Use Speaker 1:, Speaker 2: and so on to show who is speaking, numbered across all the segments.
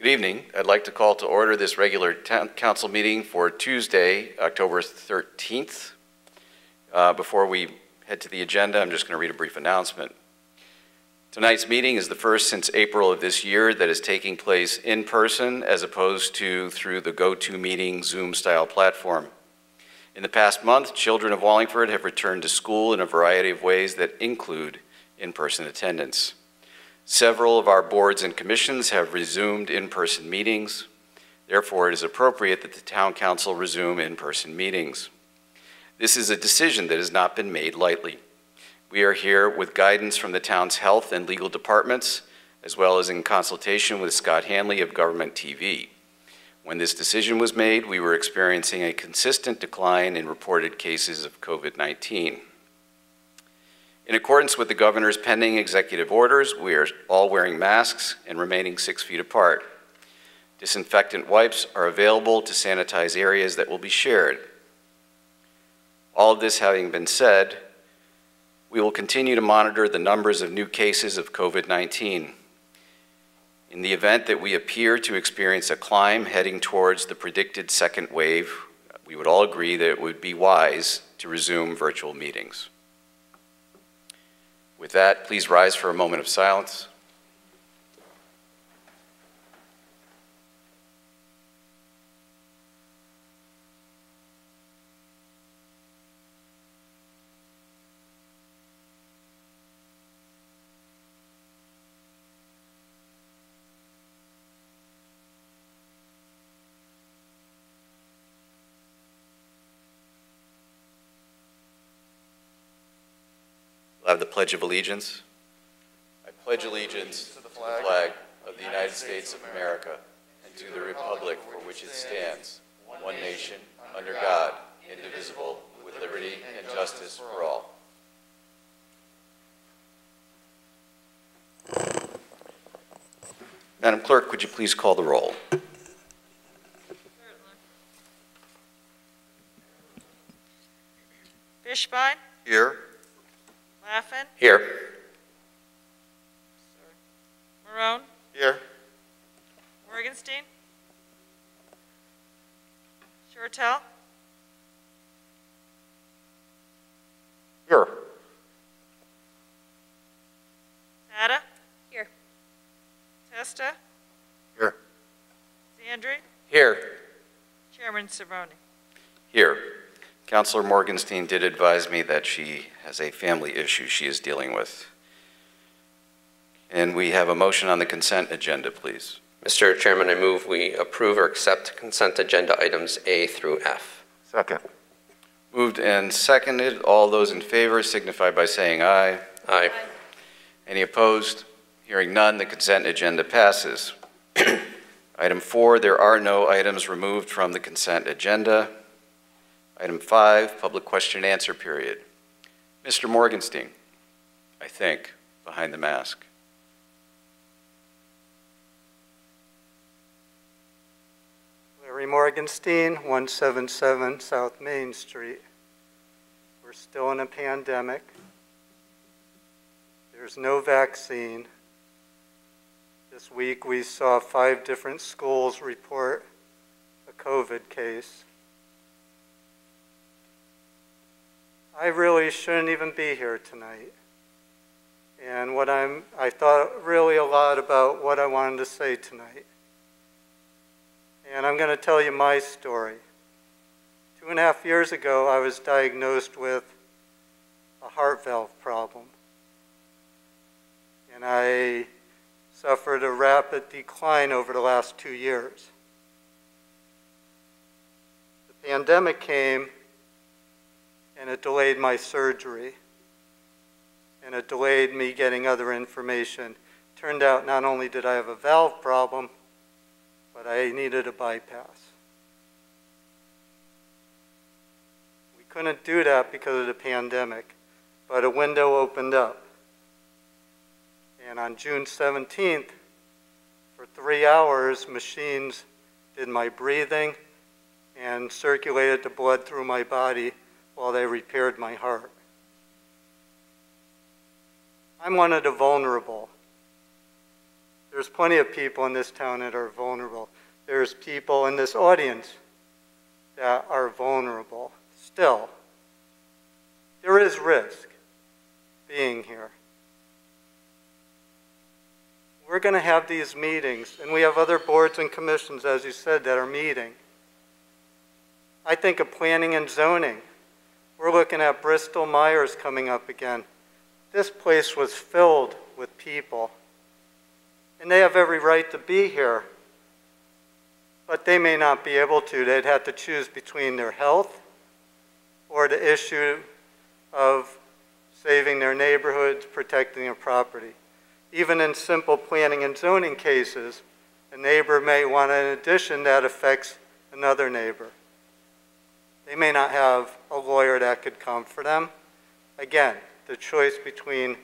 Speaker 1: Good evening. I'd like to call to order this regular council meeting for Tuesday, October 13th. Uh, Before we head to the agenda, I'm just going to read a brief announcement. Tonight's meeting is the first since April of this year that is taking place in person as opposed to through the GoToMeeting Zoom-style platform. In the past month, children of Wallingford have returned to school in a variety of ways that include in-person attendance. Several of our boards and commissions have resumed in-person meetings. Therefore, it is appropriate that the town council resume in-person meetings. This is a decision that has not been made lightly. We are here with guidance from the town's health and legal departments, as well as in consultation with Scott Hanley of Government TV. When this decision was made, we were experiencing a consistent decline in reported cases of COVID-19. In accordance with the governor's pending executive orders, we are all wearing masks and remaining six feet apart. Disinfectant wipes are available to sanitize areas that will be shared. All of this having been said, we will continue to monitor the numbers of new cases of COVID-19. In the event that we appear to experience a climb heading towards the predicted second wave, we would all agree that it would be wise to resume virtual meetings. With that, please rise for a moment of silence. We'll have the Pledge of Allegiance. I pledge allegiance to the flag of the United States of America and to the republic for which it stands, one nation, under God, indivisible, with liberty and justice for all. Madam Clerk, would you please call the roll?
Speaker 2: Fishbein,
Speaker 1: Here.
Speaker 2: Laffin,
Speaker 1: Here.
Speaker 2: Marone,
Speaker 1: Here.
Speaker 2: Morgenstein, Shortell,
Speaker 1: Here.
Speaker 2: Tatta. Here. Testa.
Speaker 1: Here.
Speaker 2: Zandri,
Speaker 1: Here.
Speaker 2: Chairman Cervoni.
Speaker 1: Here. Counselor Morgenstein did advise me that she has a family issue she is dealing with. And we have a motion on the consent agenda, please.
Speaker 3: Mr. Chairman, I move we approve or accept consent agenda items A through F.
Speaker 4: Second.
Speaker 1: Moved and seconded. All those in favor signify by saying aye.
Speaker 3: Aye.
Speaker 1: Any opposed? Hearing none, the consent agenda passes. Item four, there are no items removed from the consent agenda. Item five, public question and answer period. Mr. Morgenstein, I think, behind the mask.
Speaker 5: Larry Morgenstein, 177 South Main Street. We're still in a pandemic. There's no vaccine. This week, we saw five different schools report a COVID case. I really shouldn't even be here tonight. And what I'm, I thought really a lot about what I wanted to say tonight. And I'm going to tell you my story. Two and a half years ago, I was diagnosed with a heart valve problem. And I suffered a rapid decline over the last two years. The pandemic came and it delayed my surgery. And it delayed me getting other information. Turned out not only did I have a valve problem, but I needed a bypass. We couldn't do that because of the pandemic, but a window opened up. And on June 17th, for three hours, machines did my breathing and circulated the blood through my body while they repaired my heart. I'm one of the vulnerable. There's plenty of people in this town that are vulnerable. There's people in this audience that are vulnerable still. There is risk being here. We're going to have these meetings, and we have other boards and commissions, as you said, that are meeting. I think of planning and zoning. We're looking at Bristol Myers coming up again. This place was filled with people, and they have every right to be here, but they may not be able to. They'd have to choose between their health or the issue of saving their neighborhoods, protecting their property. Even in simple planning and zoning cases, a neighbor may want an addition that affects another neighbor. They may not have a lawyer that could come for them. Again, the choice between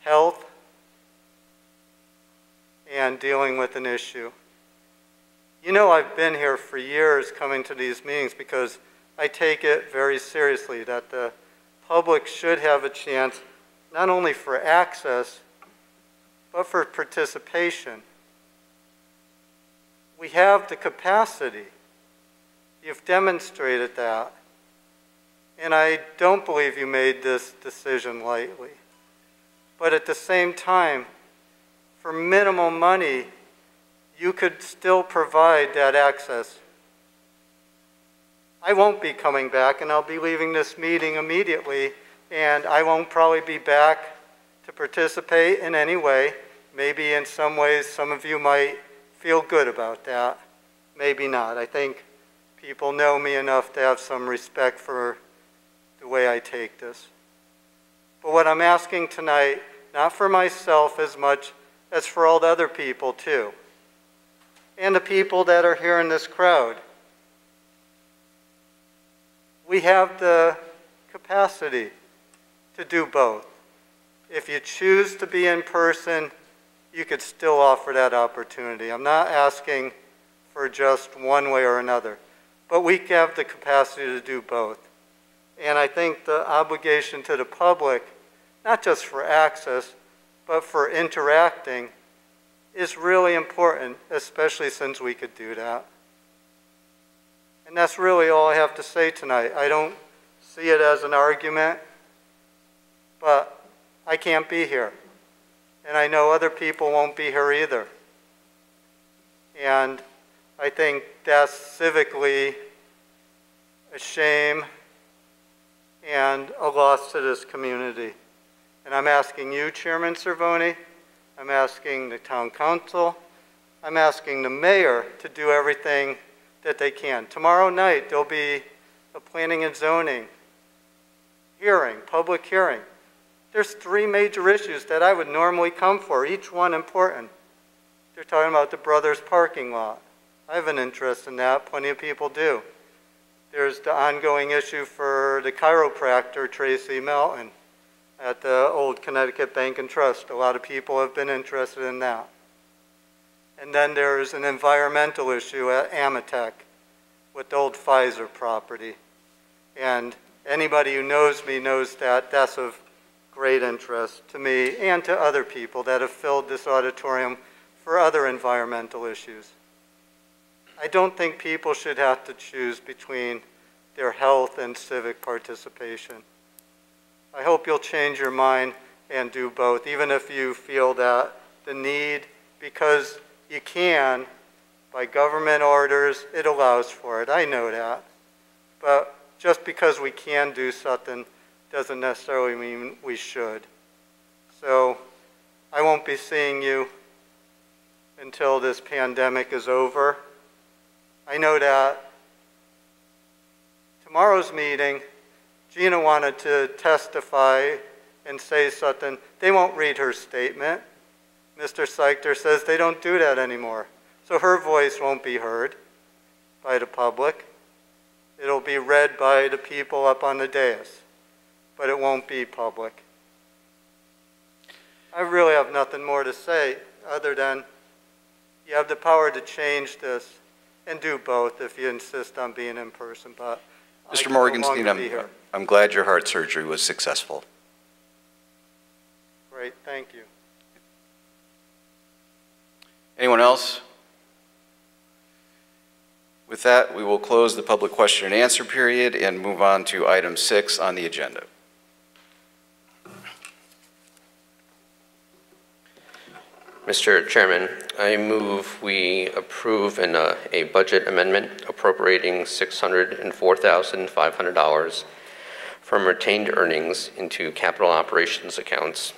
Speaker 5: health and dealing with an issue. You know, I've been here for years coming to these meetings because I take it very seriously that the public should have a chance not only for access, but for participation. We have the capacity. You've demonstrated that. And I don't believe you made this decision lightly. But at the same time, for minimal money, you could still provide that access. I won't be coming back, and I'll be leaving this meeting immediately, and I won't probably be back to participate in any way. Maybe in some ways, some of you might feel good about that. Maybe not. I think people know me enough to have some respect for the way I take this. But what I'm asking tonight, not for myself as much as for all the other people too, and the people that are here in this crowd, we have the capacity to do both. If you choose to be in person, you could still offer that opportunity. I'm not asking for just one way or another, but we have the capacity to do both. And I think the obligation to the public, not just for access, but for interacting, is really important, especially since we could do that. And that's really all I have to say tonight. I don't see it as an argument, but I can't be here. And I know other people won't be here either. And I think that's civically a shame and a loss to this community. And I'm asking you, Chairman Cervoni, I'm asking the town council, I'm asking the mayor to do everything that they can. Tomorrow night, there'll be a planning and zoning hearing, public hearing. There's three major issues that I would normally come for, each one important. They're talking about the Brothers parking lot. I have an interest in that, plenty of people do. There's the ongoing issue for the chiropractor, Tracy Melton, at the old Connecticut Bank and Trust. A lot of people have been interested in that. And then there's an environmental issue at Amatec with the old Pfizer property. And anybody who knows me knows that that's of great interest to me and to other people that have filled this auditorium for other environmental issues. I don't think people should have to choose between their health and civic participation. I hope you'll change your mind and do both, even if you feel that the need, because you can, by government orders, it allows for it. I know that. But just because we can do something doesn't necessarily mean we should. So I won't be seeing you until this pandemic is over. I know that tomorrow's meeting, Gina wanted to testify and say something. They won't read her statement. Mr. Seichter says they don't do that anymore. So her voice won't be heard by the public. It'll be read by the people up on the dais, but it won't be public. I really have nothing more to say other than you have the power to change this and do both if you insist on being in person, but
Speaker 1: Mr.
Speaker 5: no
Speaker 1: Morgenstein, I'm. I'm glad your heart surgery was successful.
Speaker 5: Great, thank you.
Speaker 1: Anyone else? With that, we will close the public question and answer period and move on to item six on the agenda.
Speaker 3: Mr. Chairman, I move we approve uh, a budget amendment appropriating $604,500 from retained earnings into capital operations accounts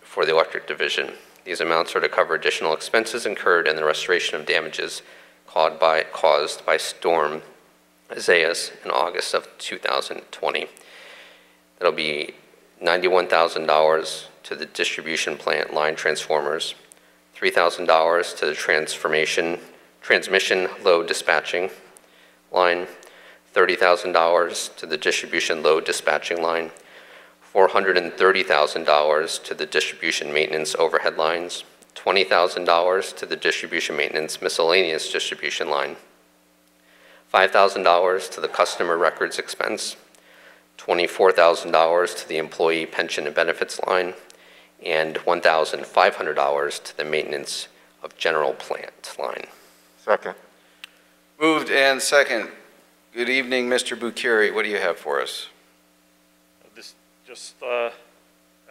Speaker 3: for the electric division. These amounts are to cover additional expenses incurred in the restoration of damages caused by, caused by Storm Isaias in August of 2020. That'll be $91,000 to the distribution plant line transformers, $3,000 to the transformation, transmission load dispatching line, $30,000 to the distribution load dispatching line, $430,000 to the distribution maintenance overhead lines, $20,000 to the distribution maintenance miscellaneous distribution line, $5,000 to the customer records expense, $24,000 to the employee pension and benefits line, and $1,500 to the maintenance of general plant line.
Speaker 4: Second.
Speaker 1: Moved and second. Good evening, Mr. Bucieri. What do you have for us?
Speaker 6: This, just uh,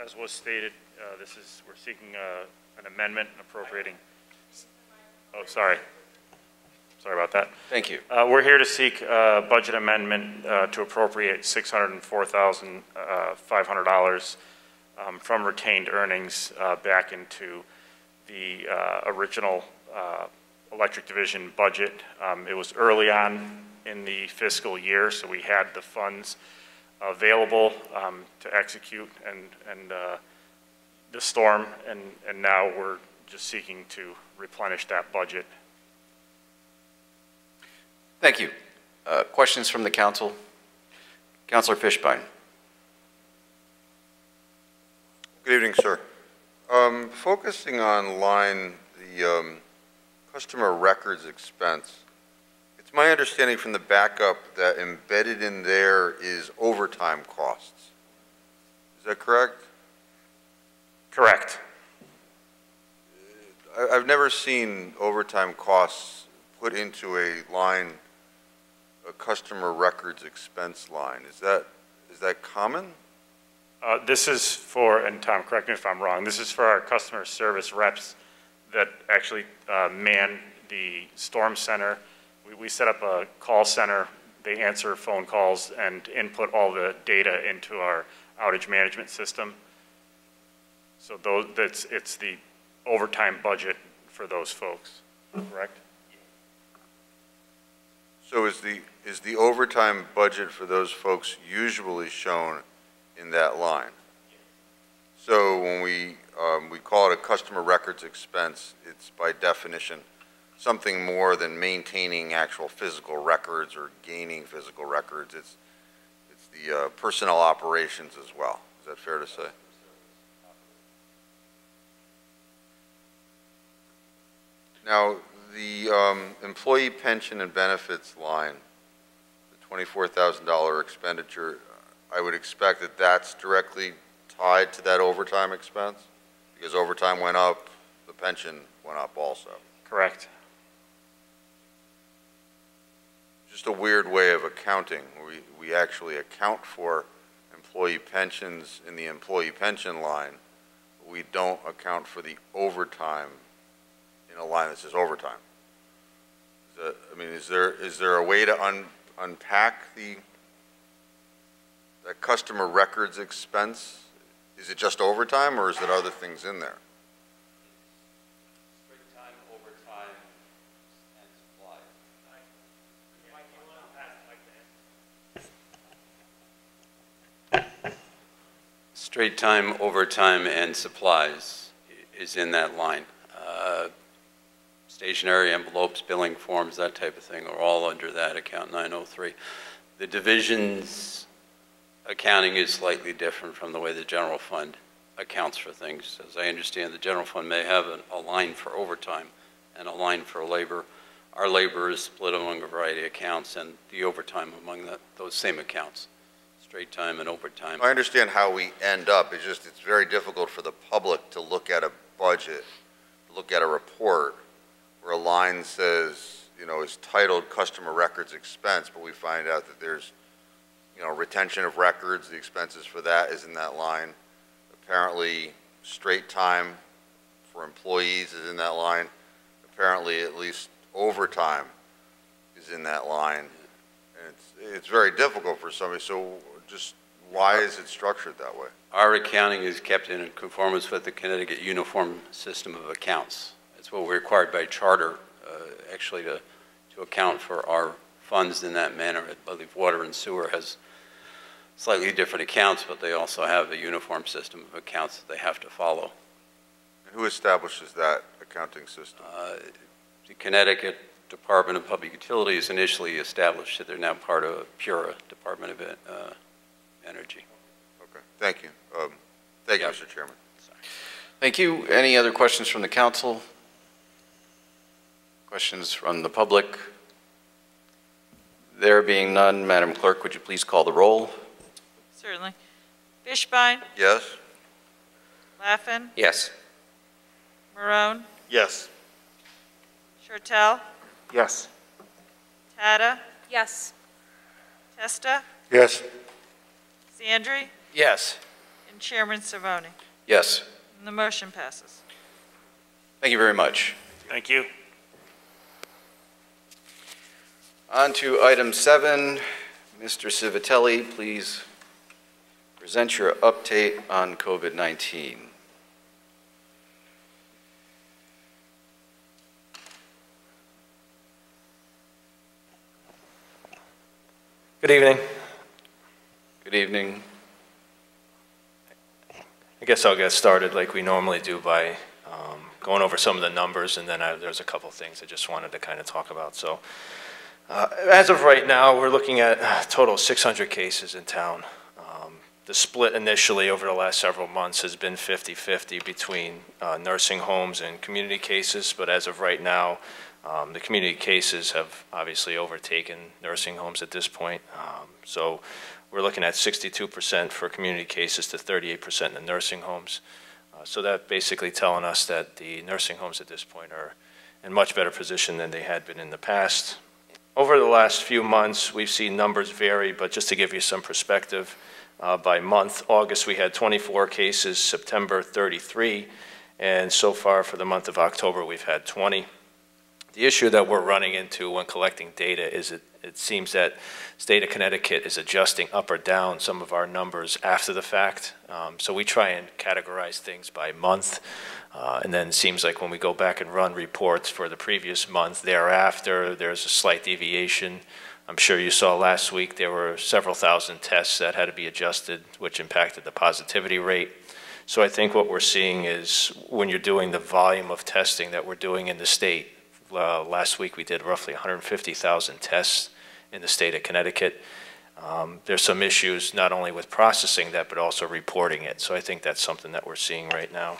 Speaker 6: as was stated, uh, this is, we're seeking uh, an amendment and appropriating, oh, sorry. Sorry about that.
Speaker 1: Thank you.
Speaker 6: Uh, We're here to seek a budget amendment uh, to appropriate $604,500 um, from retained earnings uh, back into the uh, original uh, electric division budget. Um, It was early on in the fiscal year, so we had the funds available um, to execute and, and uh, the storm, and, and now we're just seeking to replenish that budget
Speaker 1: Thank you. Uh, Questions from the council? Counselor Fishbein.
Speaker 4: Sir. Um, Focusing on line, the um, customer records expense, it's my understanding from the backup that embedded in there is overtime costs. Is that correct?
Speaker 6: Correct.
Speaker 4: I- I've never seen overtime costs put into a line, a customer records expense line. Is that, is that common?
Speaker 6: Uh, This is for, and Tom, correct me if I'm wrong, this is for our customer service reps that actually uh, man the storm center. We- We set up a call center, they answer phone calls and input all the data into our outage management system. So those, that's, it's the overtime budget for those folks, correct?
Speaker 4: So is the, is the overtime budget for those folks usually shown in that line? So when we, um, we call it a customer records expense, it's by definition something more than maintaining actual physical records or gaining physical records. It's, it's the uh, personnel operations as well. Is that fair to say? Now, the um, employee pension and benefits line, the $24,000 expenditure, I would expect that that's directly tied to that overtime expense? Because overtime went up, the pension went up also.
Speaker 6: Correct.
Speaker 4: Just a weird way of accounting. We, we actually account for employee pensions in the employee pension line. We don't account for the overtime in a line that says overtime. Is that, I mean, is there, is there a way to un, unpack the, customer records expense? Is it just overtime or is it other things in there?
Speaker 1: Straight time, overtime, and supply. Straight time, overtime, and supplies is in that line. Uh, Stationary envelopes, billing forms, that type of thing are all under that account 903. The division's accounting is slightly different from the way the general fund accounts for things. As I understand, the general fund may have an- a line for overtime and a line for labor. Our labor is split among a variety of accounts and the overtime among that, those same accounts, straight time and overtime.
Speaker 4: I understand how we end up, it's just, it's very difficult for the public to look at a budget, look at a report, where a line says, you know, is titled customer records expense, but we find out that there's, you know, retention of records, the expenses for that is in that line. Apparently, straight time for employees is in that line. Apparently, at least overtime is in that line. And it's, it's very difficult for somebody, so just, why is it structured that way?
Speaker 7: Our accounting is kept in conformance with the Connecticut Uniform System of Accounts. It's what we're required by charter, uh, actually, to, to account for our funds in that manner. I believe water and sewer has slightly different accounts, but they also have a uniform system of accounts that they have to follow.
Speaker 4: And who establishes that accounting system?
Speaker 7: Uh, The Connecticut Department of Public Utilities initially established it. They're now part of PURA, Department of uh, Energy.
Speaker 4: Okay, thank you. Um, Thank you, Mr. Chairman.
Speaker 1: Thank you. Any other questions from the council? Questions from the public? There being none, Madam Clerk, would you please call the roll?
Speaker 2: Certainly. Fishbein,
Speaker 4: Yes?
Speaker 2: Laffin,
Speaker 3: Yes.
Speaker 2: Marone,
Speaker 4: Yes.
Speaker 2: Shortell,
Speaker 6: Yes.
Speaker 2: Tatta,
Speaker 8: Yes.
Speaker 2: Testa,
Speaker 4: Yes.
Speaker 2: Zandri,
Speaker 3: Yes.
Speaker 2: and Chairman Cervoni.
Speaker 1: Yes.
Speaker 2: And the motion passes.
Speaker 1: Thank you very much.
Speaker 6: Thank you.
Speaker 1: On to item seven. Mr. Civitelli, please present your update on COVID-19.
Speaker 9: Good evening.
Speaker 1: Good evening.
Speaker 9: I guess I'll get started like we normally do by um, going over some of the numbers, and then I- there's a couple things I just wanted to kind of talk about. So uh, as of right now, we're looking at a total of 600 cases in town. The split initially over the last several months has been 50-50 between uh, nursing homes and community cases, but as of right now, um, the community cases have obviously overtaken nursing homes at this point. Um, So we're looking at 62% for community cases to 38% in the nursing homes. Uh, So that basically telling us that the nursing homes at this point are in much better position than they had been in the past. Over the last few months, we've seen numbers vary, but just to give you some perspective, uh, by month, August, we had 24 cases, September, 33, and so far for the month of October, we've had 20. The issue that we're running into when collecting data is it, it seems that state of Connecticut is adjusting up or down some of our numbers after the fact. Um, so we try and categorize things by month. Uh, and then it seems like when we go back and run reports for the previous month thereafter, there's a slight deviation. I'm sure you saw last week there were several thousand tests that had to be adjusted, which impacted the positivity rate. So I think what we're seeing is when you're doing the volume of testing that we're doing in the state, uh, last week we did roughly 150,000 tests in the state of Connecticut. Um, there's some issues not only with processing that, but also reporting it. So I think that's something that we're seeing right now.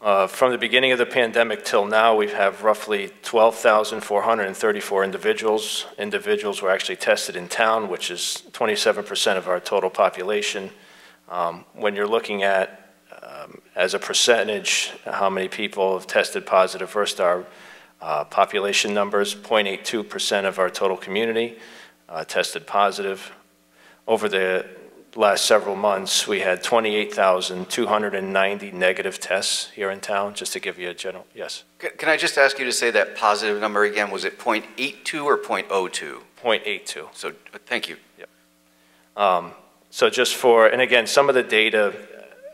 Speaker 9: Uh, From the beginning of the pandemic till now, we have roughly 12,434 individuals. Individuals were actually tested in town, which is 27% of our total population. Um, When you're looking at, um, as a percentage, how many people have tested positive versus our uh, population numbers, 0.82% of our total community uh, tested positive. Over the last several months, we had 28,290 negative tests here in town, just to give you a general, yes,
Speaker 1: Can can I just ask you to say that positive number again? Was it .82 or .02?
Speaker 9: 0.82.
Speaker 1: So, thank you.
Speaker 9: Um, So just for, and again, some of the data,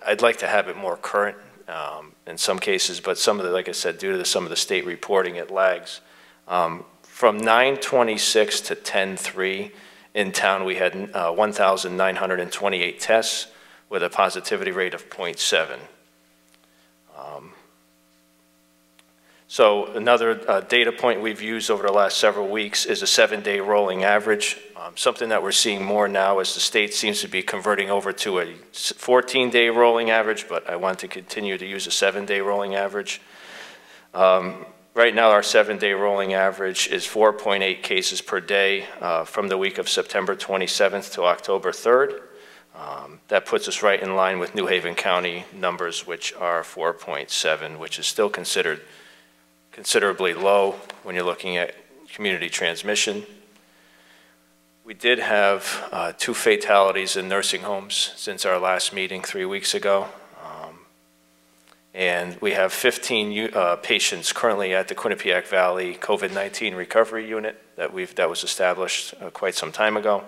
Speaker 9: I'd like to have it more current um, in some cases, but some of the, like I said, due to the- some of the state reporting, it lags. Um, From 9/26 to 10/3, in town, we had uh, 1,928 tests with a positivity rate of 0.7. Um, So another uh, data point we've used over the last several weeks is a seven-day rolling average, um, something that we're seeing more now as the state seems to be converting over to a 14-day rolling average, but I want to continue to use a seven-day rolling average. Um, Right now, our seven-day rolling average is 4.8 cases per day uh, from the week of September 27th to October 3rd. Um, That puts us right in line with New Haven County numbers, which are 4.7, which is still considered considerably low when you're looking at community transmission. We did have uh, two fatalities in nursing homes since our last meeting three weeks ago. And we have 15 uh, patients currently at the Quinnipiac Valley COVID-19 Recovery Unit that we've, that was established uh, quite some time ago.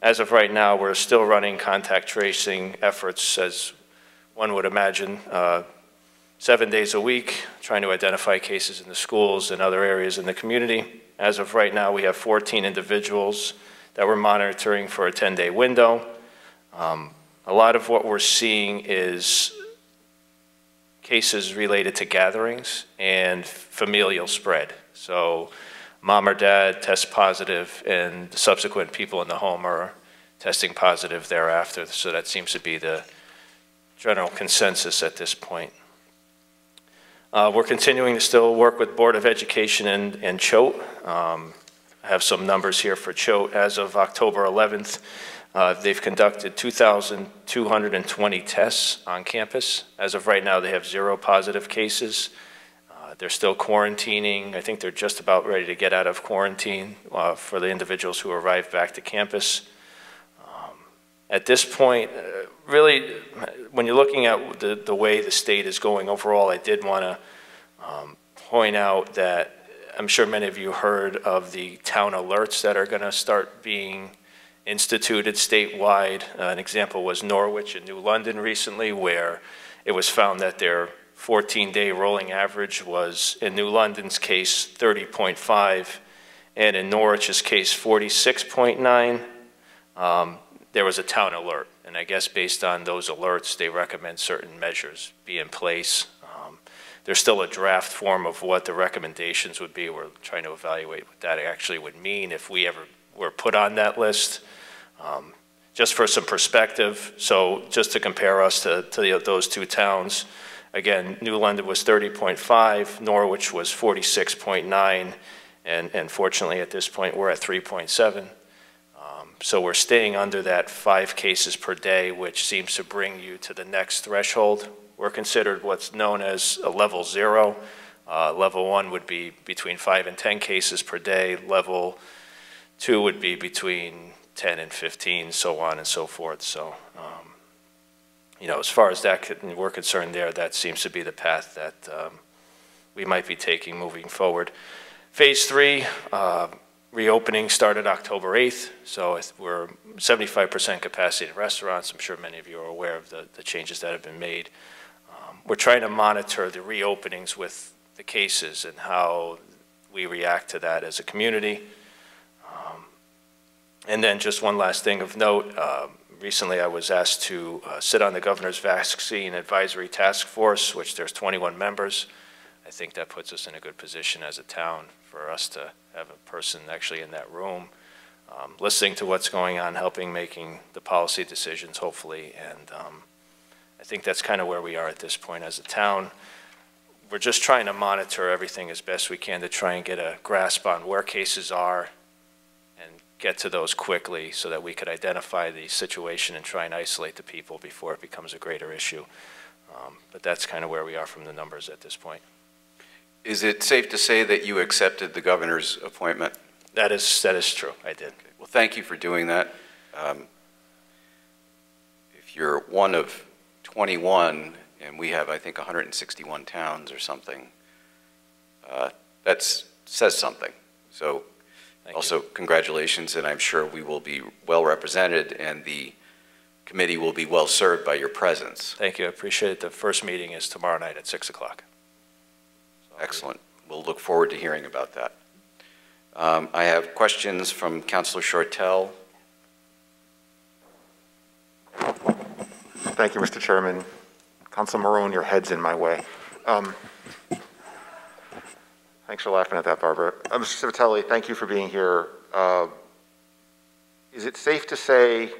Speaker 9: As of right now, we're still running contact tracing efforts, as one would imagine, uh, seven days a week, trying to identify cases in the schools and other areas in the community. As of right now, we have 14 individuals that we're monitoring for a 10-day window. Um, A lot of what we're seeing is cases related to gatherings and familial spread. So mom or dad test positive, and subsequent people in the home are testing positive thereafter. So that seems to be the general consensus at this point. Uh, We're continuing to still work with Board of Education and and. Um, I have some numbers here for Choate. As of October 11th, uh, they've conducted 2,220 tests on campus. As of right now, they have zero positive cases. Uh, They're still quarantining. I think they're just about ready to get out of quarantine uh, for the individuals who arrive back to campus. Um, At this point, uh, really, when you're looking at the, the way the state is going overall, I did want to um, point out that I'm sure many of you heard of the town alerts that are going to start being instituted statewide. Uh, An example was Norwich and New London recently, where it was found that their 14-day rolling average was, in New London's case, 30.5, and in Norwich's case, 46.9. Um, There was a town alert, and I guess based on those alerts, they recommend certain measures be in place. Um, There's still a draft form of what the recommendations would be. We're trying to evaluate what that actually would mean if we ever were put on that list. Um, Just for some perspective, so just to compare us to, to the- those two towns, again, New London was 30.5, Norwich was 46.9, and, and fortunately, at this point, we're at 3.7. Um, So we're staying under that five cases per day, which seems to bring you to the next threshold. We're considered what's known as a level zero. Uh, Level one would be between five and 10 cases per day. Level two would be between 10 and 15, so on and so forth. So, um, you know, as far as that, we're concerned there, that seems to be the path that um, we might be taking moving forward. Phase three, uh, reopening started October 8th, so we're 75% capacity in restaurants. I'm sure many of you are aware of the, the changes that have been made. Um, We're trying to monitor the reopenings with the cases and how we react to that as a community. And then just one last thing of note, um, recently I was asked to uh, sit on the Governor's Vaccine Advisory Task Force, which there's 21 members. I think that puts us in a good position as a town for us to have a person actually in that room, um, listening to what's going on, helping making the policy decisions, hopefully. And um, I think that's kind of where we are at this point as a town. We're just trying to monitor everything as best we can to try and get a grasp on where cases are get to those quickly so that we could identify the situation and try and isolate the people before it becomes a greater issue. Um, But that's kind of where we are from the numbers at this point.
Speaker 1: Is it safe to say that you accepted the governor's appointment?
Speaker 9: That is, that is true, I did.
Speaker 1: Well, thank you for doing that. Um, If you're one of 21, and we have, I think, 161 towns or something, uh, that says something. So
Speaker 9: Thank you.
Speaker 1: also, congratulations, and I'm sure we will be well represented, and the committee will be well served by your presence.
Speaker 9: Thank you, I appreciate it. The first meeting is tomorrow night at 6 o'clock.
Speaker 1: Excellent. We'll look forward to hearing about that. Um, I have questions from Councilor Shortell.
Speaker 8: Thank you, Mr. Chairman. Council Marone, your head's in my way. Um, Thanks for laughing at that, Barbara. Uh, Mr. Civitelli, thank you for being here. Uh, Is it safe to say,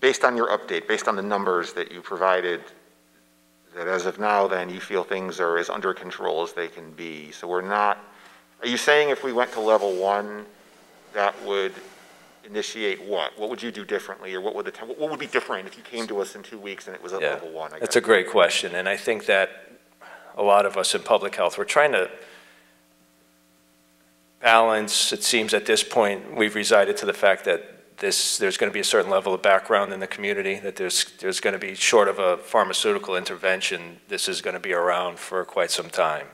Speaker 8: based on your update, based on the numbers that you provided, that as of now, then, you feel things are as under control as they can be? So we're not, are you saying if we went to level one, that would initiate what? What would you do differently, or what would the, what would be different if you came to us in two weeks and it was at
Speaker 9: Yeah,
Speaker 8: level one? I
Speaker 9: That's a great question, and I think that a lot of us in public health, we're trying to balance, it seems at this point, we've resided to the fact that this, there's going to be a certain level of background in the community, that there's, there's going to be, short of a pharmaceutical intervention, this is going to be around for quite some time.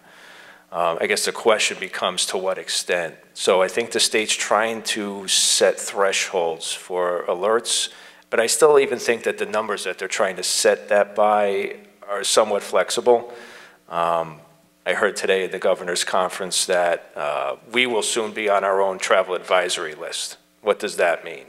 Speaker 9: Um, I guess the question becomes to what extent. So I think the state's trying to set thresholds for alerts, but I still even think that the numbers that they're trying to set that by are somewhat flexible. Um, I heard today at the governor's conference that uh, we will soon be on our own travel advisory list. What does that mean?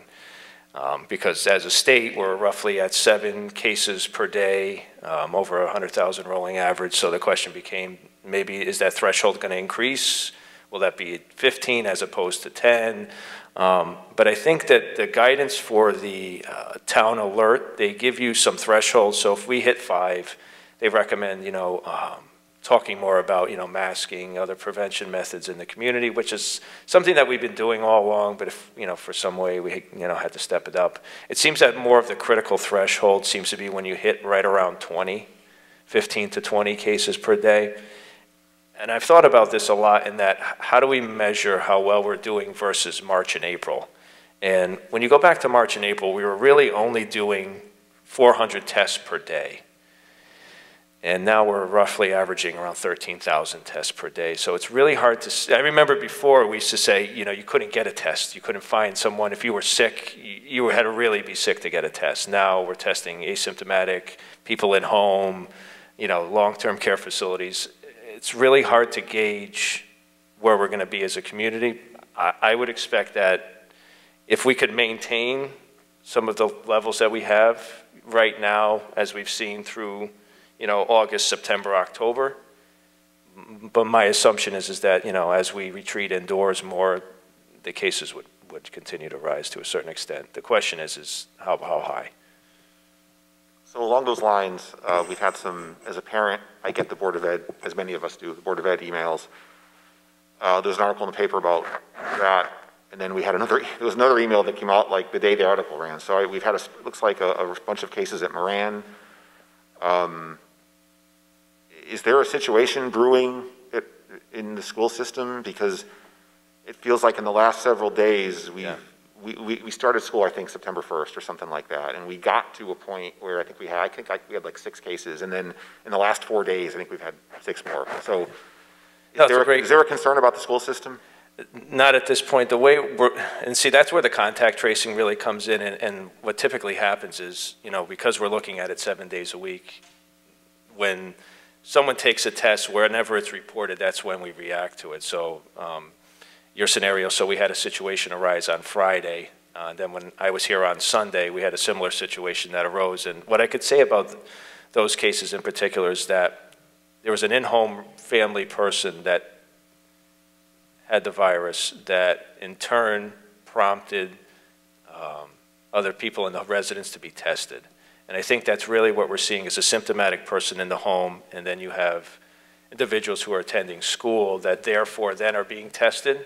Speaker 9: Um, Because as a state, we're roughly at seven cases per day, um, over 100,000 rolling average. So the question became, maybe is that threshold going to increase? Will that be 15 as opposed to 10? Um, But I think that the guidance for the uh, town alert, they give you some thresholds. So if we hit five, they recommend, you know, um, talking more about, you know, masking, other prevention methods in the community, which is something that we've been doing all along, but if, you know, for some way we, you know, had to step it up. It seems that more of the critical threshold seems to be when you hit right around 20, 15 to 20 cases per day. And I've thought about this a lot in that, how do we measure how well we're doing versus March and April? And when you go back to March and April, we were really only doing 400 tests per day. And now we're roughly averaging around 13,000 tests per day. So it's really hard to, I remember before we used to say, you know, you couldn't get a test. You couldn't find someone, if you were sick, you had to really be sick to get a test. Now we're testing asymptomatic, people at home, you know, long-term care facilities. It's really hard to gauge where we're going to be as a community. I would expect that if we could maintain some of the levels that we have right now, as we've seen through you know, August, September, October. But my assumption is, is that, you know, as we retreat indoors more, the cases would, would continue to rise to a certain extent. The question is, is how, how high?
Speaker 8: So along those lines, uh, we've had some, as a parent, I get the Board of Ed, as many of us do, the Board of Ed emails. Uh, There's an article in the paper about that, and then we had another, there was another email that came out like the day the article ran. So I- we've had, a looks like a, a bunch of cases at Moran. Um, Is there a situation brewing in the school system? Because it feels like in the last several days, we,
Speaker 9: Yeah.
Speaker 8: we, we we started school, I think, September 1st or something like that, and we got to a point where I think we had, I think I- we had like six cases, and then in the last four days, I think we've had six more. So is
Speaker 9: it's a
Speaker 8: there,
Speaker 9: great-
Speaker 8: is there a concern about the school system?
Speaker 9: Not at this point. The way we're, and see, that's where the contact tracing really comes in. And, and what typically happens is, you know, because we're looking at it seven days a week, when someone takes a test, whenever it's reported, that's when we react to it. So um, your scenario, so we had a situation arise on Friday. Uh, then when I was here on Sunday, we had a similar situation that arose. And what I could say about those cases in particular is that there was an in-home family person that had the virus that in turn prompted um, other people in the residence to be tested. And I think that's really what we're seeing is a symptomatic person in the home, and then you have individuals who are attending school that therefore then are being tested,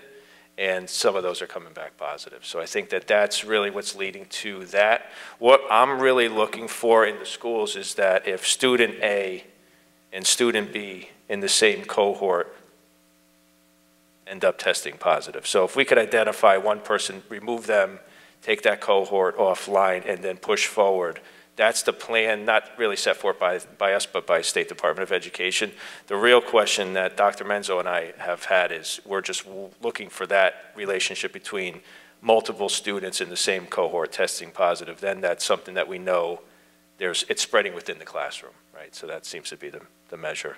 Speaker 9: and some of those are coming back positive. So I think that that's really what's leading to that. What I'm really looking for in the schools is that if student A and student B in the same cohort end up testing positive. So if we could identify one person, remove them, take that cohort offline, and then push forward, that's the plan, not really set forth by, by us, but by State Department of Education. The real question that Dr. Menzo and I have had is, we're just looking for that relationship between multiple students in the same cohort testing positive. Then that's something that we know there's, it's spreading within the classroom, right? So that seems to be the, the measure.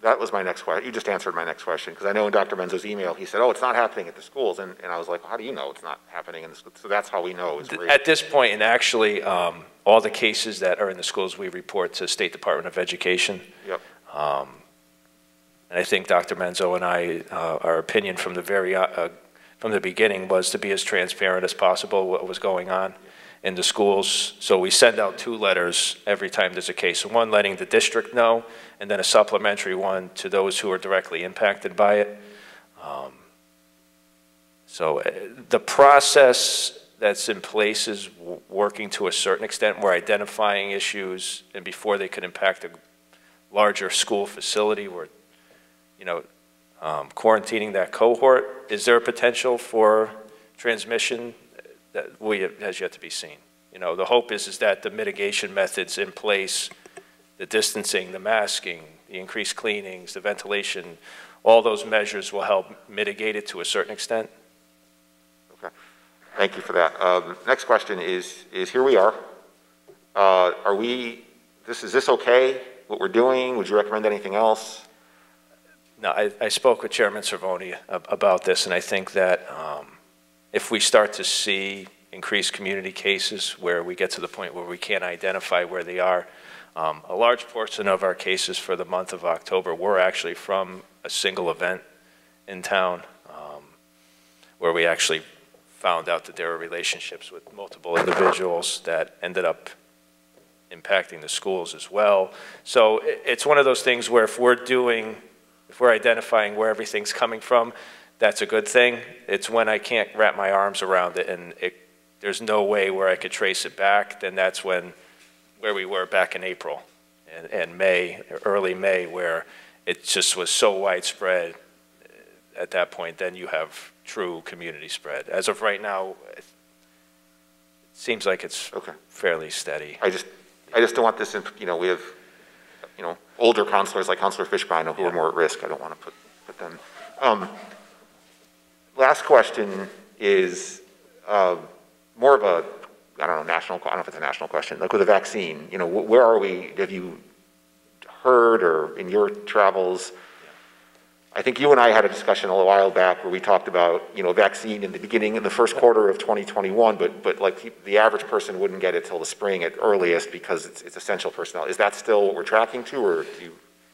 Speaker 8: That was my next question. You just answered my next question, because I know in Dr. Menzo's email, he said, oh, it's not happening at the schools. And, and I was like, well, how do you know it's not happening in the schools? So that's how we know.
Speaker 9: At this point, and actually, um, all the cases that are in the schools, we report to State Department of Education.
Speaker 8: Yep.
Speaker 9: Um, And I think Dr. Menzo and I, uh, our opinion from the very, uh, uh, from the beginning was to be as transparent as possible what was going on in the schools. So we send out two letters every time there's a case. One letting the district know, and then a supplementary one to those who are directly impacted by it. Um, So uh, the process that's in place is working to a certain extent. We're identifying issues, and before they could impact a larger school facility, we're, you know, um, quarantining that cohort. Is there a potential for transmission that we, has yet to be seen? You know, the hope is, is that the mitigation methods in place, the distancing, the masking, the increased cleanings, the ventilation, all those measures will help mitigate it to a certain extent. Okay.
Speaker 8: Thank you for that. Um, Next question is, is here we are. Uh, Are we, this, is this okay, what we're doing? Would you recommend anything else?
Speaker 9: No, I, I spoke with Chairman Cervoni about this, and I think that um, if we start to see increased community cases where we get to the point where we can't identify where they are, um, a large portion of our cases for the month of October were actually from a single event in town, um, where we actually found out that there were relationships with multiple individuals that ended up impacting the schools as well. So it's one of those things where if we're doing, if we're identifying where everything's coming from, that's a good thing. It's when I can't wrap my arms around it and it, there's no way where I could trace it back, then that's when, where we were back in April and, and May, early May, where it just was so widespread at that point, then you have true community spread. As of right now, it seems like it's
Speaker 8: Okay.
Speaker 9: fairly steady.
Speaker 8: I just, I just don't want this, in you know, we have, you know, older counselors like Counselor Fishbein who are more at risk. I don't want to put, put them. Um, Last question is uh, more of a, I don't know, national, I don't know if it's a national question, like with the vaccine, you know, where are we, have you heard or in your travels? I think you and I had a discussion a little while back where we talked about, you know, vaccine in the beginning, in the first quarter of 2021, but, but like the- average person wouldn't get it till the spring at earliest because it's, it's essential personnel. Is that still what we're tracking to, or do you?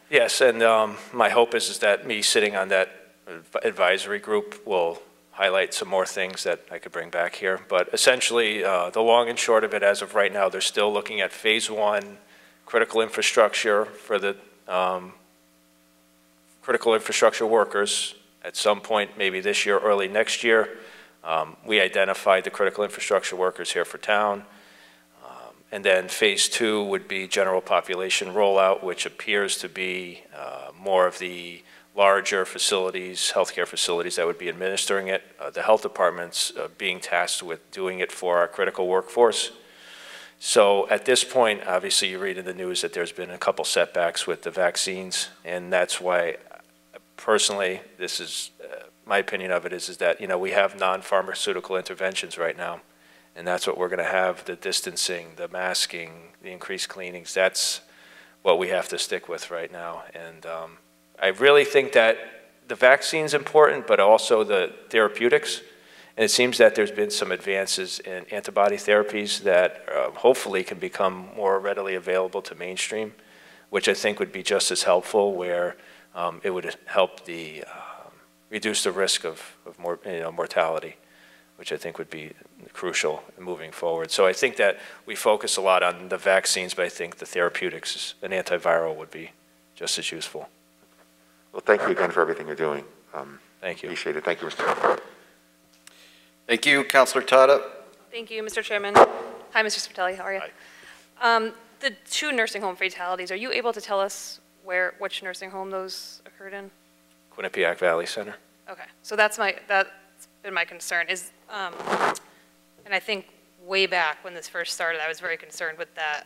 Speaker 9: Yes, and um, my hope is, is that me sitting on that advisory group will highlight some more things that I could bring back here. But essentially, uh, the long and short of it, as of right now, they're still looking at phase one, critical infrastructure for the um, critical infrastructure workers. At some point, maybe this year, early next year, um, we identified the critical infrastructure workers here for town. Um, And then phase two would be general population rollout, which appears to be uh, more of the larger facilities, healthcare facilities that would be administering it. Uh, The health department's uh, being tasked with doing it for our critical workforce. So at this point, obviously, you read in the news that there's been a couple setbacks with the vaccines, and that's why, uh, personally, this is, uh, my opinion of it is, is that, you know, we have non-pharmaceutical interventions right now. And that's what we're going to have, the distancing, the masking, the increased cleanings. That's what we have to stick with right now. And um, I really think that the vaccine's important, but also the therapeutics. And it seems that there's been some advances in antibody therapies that uh, hopefully can become more readily available to mainstream, which I think would be just as helpful, where um, it would help the, um, reduce the risk of, of more, you know, mortality which I think would be crucial moving forward. So I think that we focus a lot on the vaccines, but I think the therapeutics, an antiviral would be just as useful.
Speaker 8: Well, thank you again for everything you're doing. Um,
Speaker 9: Thank you.
Speaker 8: Appreciate it. Thank you, Mr. Chairman.
Speaker 1: Thank you, Councillor Tatta.
Speaker 10: Thank you, Mr. Chairman. Hi, Mr. Civitelli. how are you? Um, The two nursing home fatalities, are you able to tell us where, which nursing home those occurred in?
Speaker 9: Quinnipiac Valley Center.
Speaker 10: Okay, so that's my, that's been my concern, is, um, and I think way back when this first started, I was very concerned with that,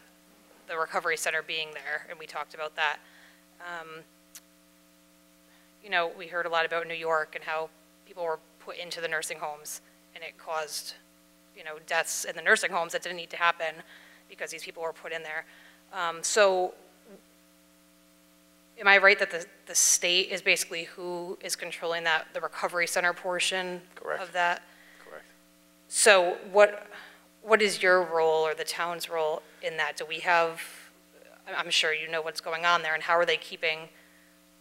Speaker 10: the recovery center being there, and we talked about that. Um, You know, we heard a lot about New York and how people were put into the nursing homes, and it caused, you know, deaths in the nursing homes that didn't need to happen because these people were put in there. Um, So am I right that the, the state is basically who is controlling that, the recovery center portion
Speaker 9: Correct.
Speaker 10: of that?
Speaker 9: Correct.
Speaker 10: So what, what is your role or the town's role in that? Do we have, I'm sure you know what's going on there, and how are they keeping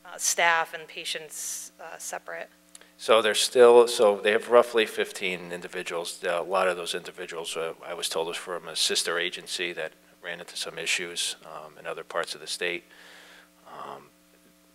Speaker 10: uh, staff and patients uh, separate?
Speaker 9: So they're still, so they have roughly 15 individuals. A lot of those individuals, uh, I was told, was from a sister agency that ran into some issues um, in other parts of the state. Um,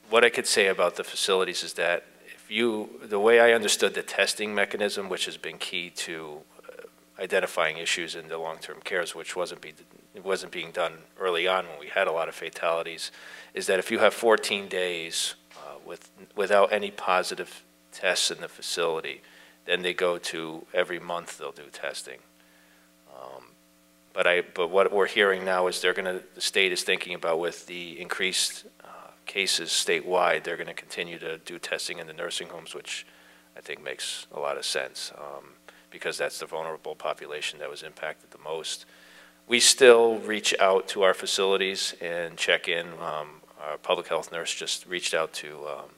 Speaker 9: What I could say about the facilities is that if you, the way I understood the testing mechanism, which has been key to uh, identifying issues in the long-term cares, which wasn't be, it wasn't being done early on when we had a lot of fatalities, is that if you have 14 days uh, with, without any positive tests in the facility, then they go to every month they'll do testing. Um, But I, but what we're hearing now is they're gonna, the state is thinking about with the increased uh, cases statewide, they're gonna continue to do testing in the nursing homes, which I think makes a lot of sense, um, because that's the vulnerable population that was impacted the most. We still reach out to our facilities and check in. Um, Our public health nurse just reached out to um,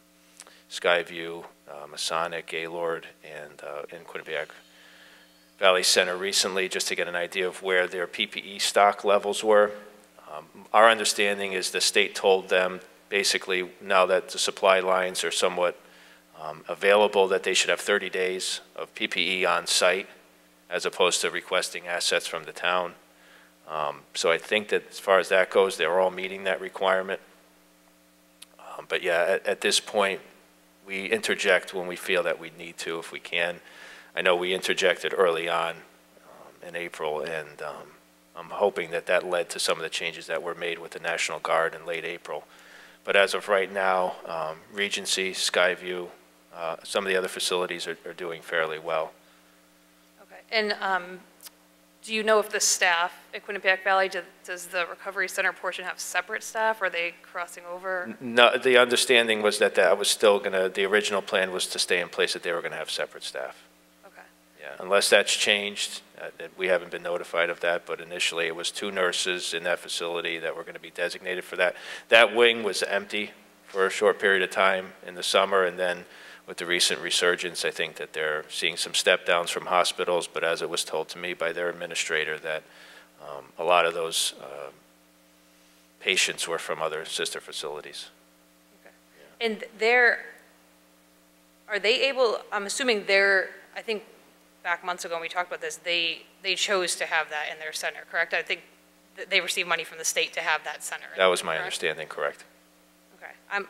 Speaker 9: Skyview, uh, Masonic, Gaylord, and uh, in Quinnipiac Valley Center recently, just to get an idea of where their PPE stock levels were. Um, Our understanding is the state told them, basically, now that the supply lines are somewhat um, available, that they should have 30 days of PPE on site, as opposed to requesting assets from the town. Um, So I think that as far as that goes, they're all meeting that requirement. Um, But yeah, at, at this point, we interject when we feel that we need to, if we can. I know we interjected early on um, in April, and um, I'm hoping that that led to some of the changes that were made with the National Guard in late April. But as of right now, um, Regency, Skyview, uh, some of the other facilities are, are doing fairly well.
Speaker 10: Okay. And um, do you know if the staff at Quinnipiac Valley, do- does the recovery center portion have separate staff? Or Are they crossing over?
Speaker 9: No, the understanding was that that was still gonna, the original plan was to stay in place, that they were gonna have separate staff.
Speaker 10: Okay.
Speaker 9: Yeah, unless that's changed, uh, we haven't been notified of that, but initially it was two nurses in that facility that were going to be designated for that. That wing was empty for a short period of time in the summer, and then with the recent resurgence, I think that they're seeing some step downs from hospitals, but as it was told to me by their administrator, that um, a lot of those uh, patients were from other sister facilities.
Speaker 10: Okay, And they're, are they able, I'm assuming they're, I think back months ago when we talked about this, they, they chose to have that in their center, correct? I think they received money from the state to have that center.
Speaker 9: That was my
Speaker 10: correct?
Speaker 9: understanding, correct?
Speaker 10: Okay. I'm,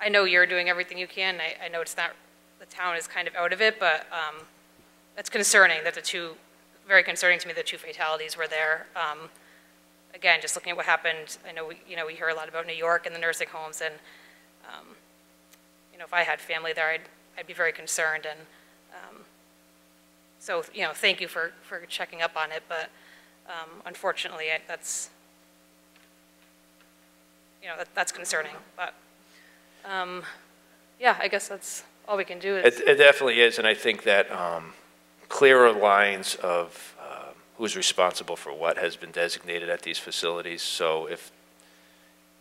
Speaker 10: I know you're doing everything you can. I, I know it's not, the town is kind of out of it, but um, it's concerning that the two, very concerning to me, the two fatalities were there. Um, Again, just looking at what happened, I know, we you know, we hear a lot about New York and the nursing homes, and, um, you know, if I had family there, I'd, I'd be very concerned, and um, so, you know, thank you for, for checking up on it, but um, unfortunately, I- that's, you know, that- that's concerning, but, um, yeah, I guess that's all we can do is.
Speaker 9: It, it definitely is, and I think that um, clearer lines of um, who's responsible for what has been designated at these facilities. So if,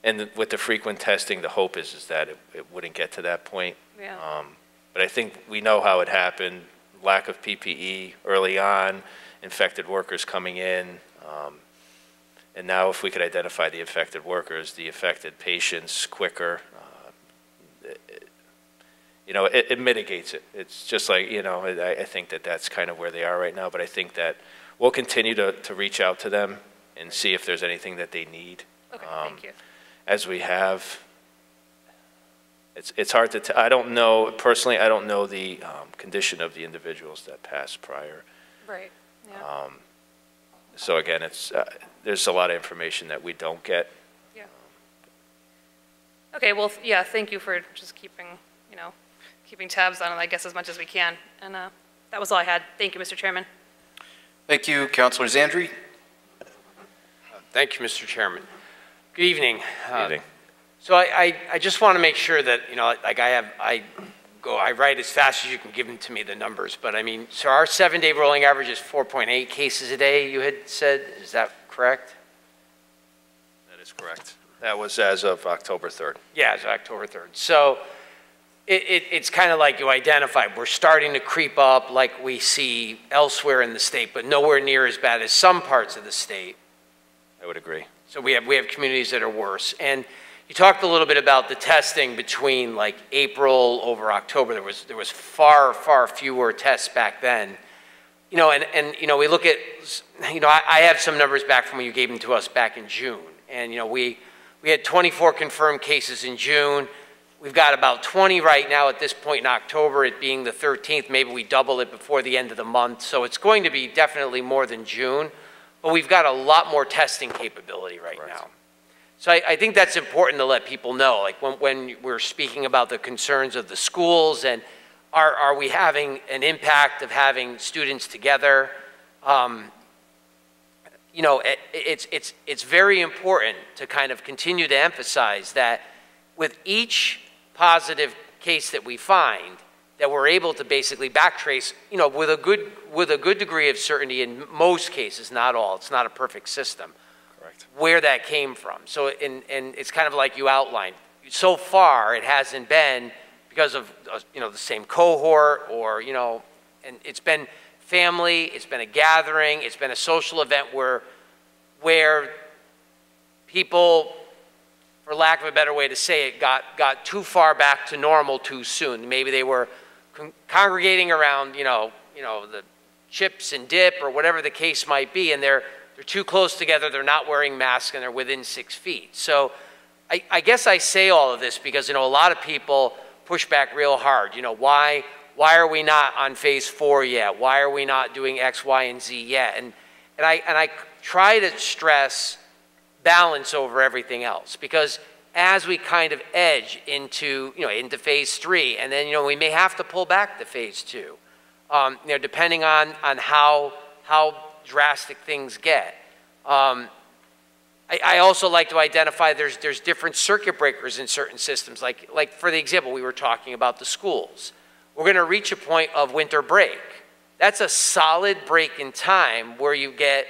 Speaker 9: and with the frequent testing, the hope is, is that it, it wouldn't get to that point.
Speaker 10: Yeah.
Speaker 9: Um, But I think we know how it happened, lack of PPE early on, infected workers coming in. um, And now if we could identify the affected workers, the affected patients quicker, you know, it, it mitigates it. It's just like, you know, I, I think that that's kind of where they are right now, but I think that we'll continue to, to reach out to them and see if there's anything that they need.
Speaker 10: Okay,
Speaker 9: um,
Speaker 10: thank you.
Speaker 9: As we have, it's, it's hard to, t- I don't know, personally, I don't know the um, condition of the individuals that passed prior.
Speaker 10: Right, yeah,
Speaker 9: Um, So again, it's, uh, there's a lot of information that we don't get.
Speaker 10: yeah. Okay, well, yeah, thank you for just keeping, you know, keeping tabs on it, I guess, as much as we can. And uh, that was all I had. Thank you, Mr. Chairman.
Speaker 1: Thank you, Counselor Zandri.
Speaker 11: Thank you, Mr. Chairman. Good evening. Uh,
Speaker 9: Evening.
Speaker 11: So I, I, I just want to make sure that, you know, like I have, I go, I write as fast as you can give them to me, the numbers, but I mean, so our seven-day rolling average is 4.8 cases a day, you had said, is that correct?
Speaker 9: That is correct. That was as of October 3rd.
Speaker 11: Yeah, it's October 3rd. So it, it, it's kind of like you identified, we're starting to creep up like we see elsewhere in the state, but nowhere near as bad as some parts of the state.
Speaker 9: I would agree.
Speaker 11: So we have, we have communities that are worse. And you talked a little bit about the testing between like April over October. There was, there was far, far fewer tests back then. You know, and, and, you know, we look at, you know, I, I have some numbers back from when you gave them to us back in June. And, you know, we, we had 24 confirmed cases in June. We've got about 20 right now at this point in October, it being the 13th. Maybe we double it before the end of the month. So it's going to be definitely more than June. But we've got a lot more testing capability right now. So I, I think that's important to let people know, like when, when we're speaking about the concerns of the schools and are, are we having an impact of having students together? Um, you know, it, it's, it's, it's very important to kind of continue to emphasize that with each positive case that we find, that we're able to basically backtrace, you know, with a good, with a good degree of certainty in most cases, not all, it's not a perfect system,
Speaker 9: Correct.
Speaker 11: where that came from. So, and, and it's kind of like you outlined. So far, it hasn't been because of, uh, you know, the same cohort or, you know, and it's been family, it's been a gathering, it's been a social event where, where people, for lack of a better way to say it, got, got too far back to normal too soon. Maybe they were con- congregating around, you know, you know, the chips and dip or whatever the case might be, and they're, they're too close together, they're not wearing masks, and they're within six feet. So I, I guess I say all of this because, you know, a lot of people push back real hard. You know, why, why are we not on phase four yet? Why are we not doing X, Y, and Z yet? And, and, I, and I try to stress balance over everything else because as we kind of edge into, you know, into phase three, and then, you know, we may have to pull back to phase two, um, you know, depending on, on how, how drastic things get. Um, I, I also like to identify there's, there's different circuit breakers in certain systems. Like, like for the example, we were talking about the schools. We're going to reach a point of winter break. That's a solid break in time where you get